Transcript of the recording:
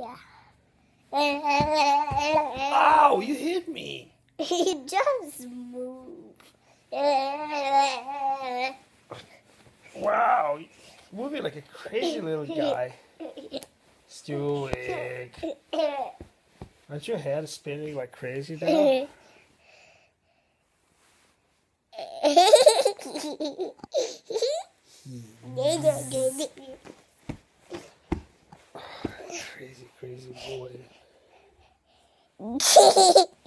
Yeah. Ow, you hit me. He just moved. Wow, moving like a crazy little guy. Stewick. Aren't your head spinning like crazy now? Hmm. Crazy, crazy boy.